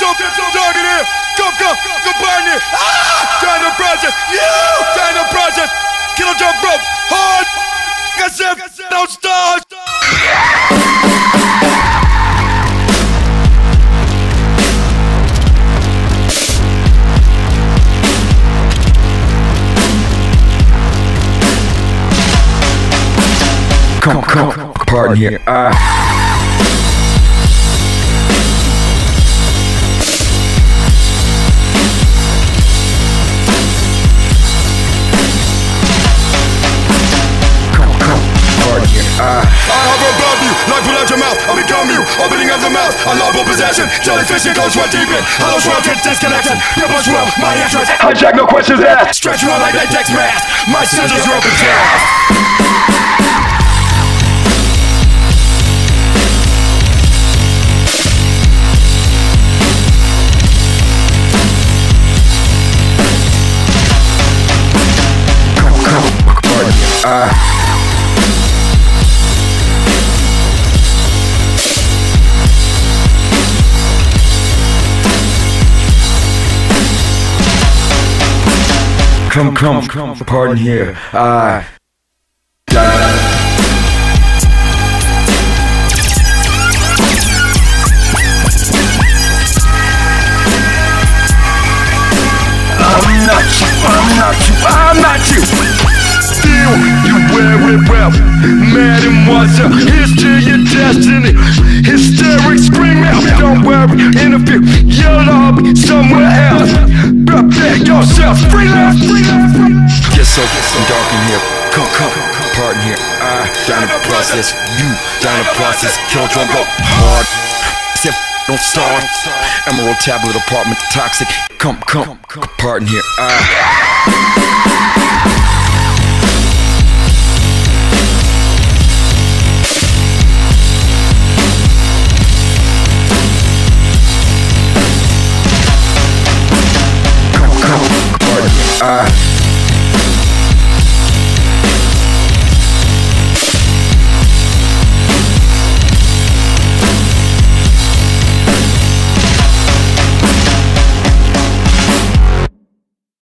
dog in here. Go, go, go, burn it. Ah! Trying to process. You trying to process. Kill jump rope. Hard. As if don't start. Come, come, pardon here. Ah. Like pull out your mouth. I become you, opening of the mouth. Unlawful possession, jellyfish and goes run deep in. Hollow shroud, disconnection. Ripples swell, my entrance. Hijack, no questions asked. Stretch you out like latex mask. My scissors are open tab. Come, come, uh. Come, come, come, pardon here. Ah. I'm not you, I'm not you, I'm not you. Still, you wear it well. Mademoiselle, here's to your destiny. Hysteric, scream out, don't worry, interfere. You'll all be somewhere else. Prepare yourself, freelance, freelance. Get so dark in here. Come, come, come, pardon here. I down to process. You down to process. Kill drum go hard. Sip, don't start. Emerald tablet apartment toxic. Come, come, come, pardon here. I. Come,